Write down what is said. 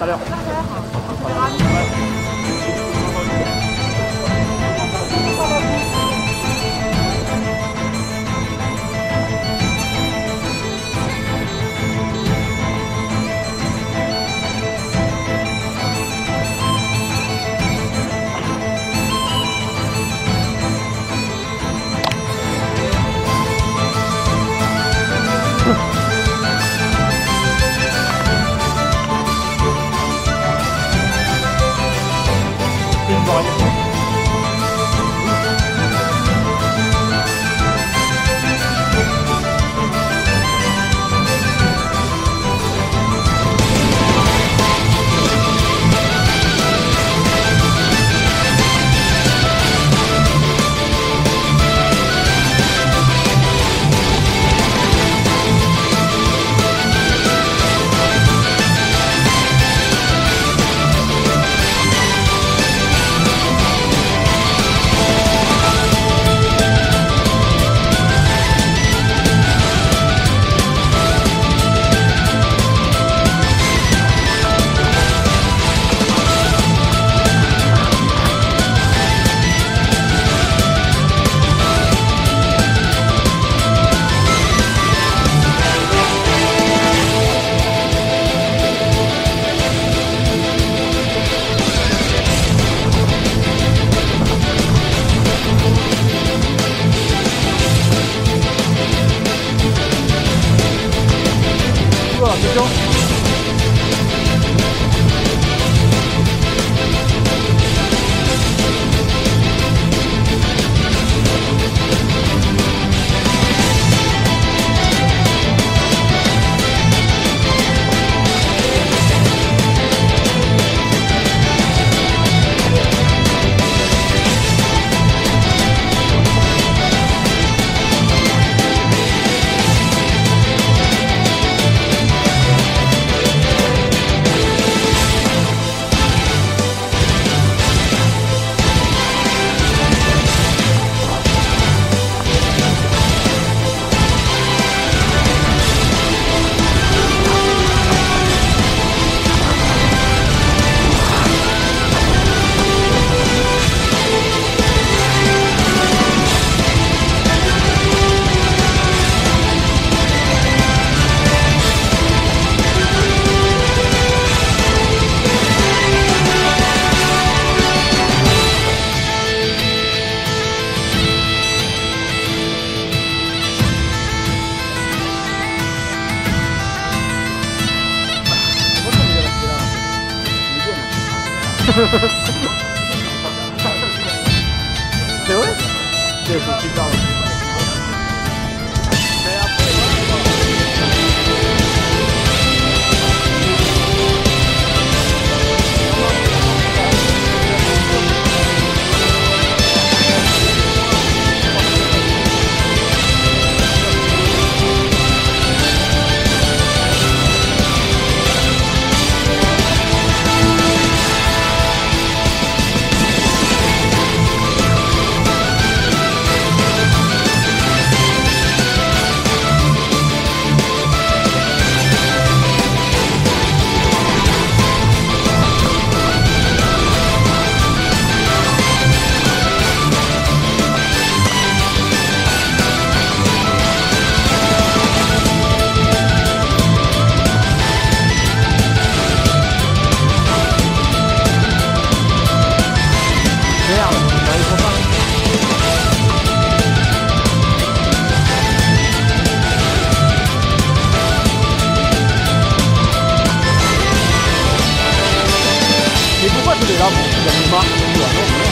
大家好，好，集中 Do it? Do it Yang.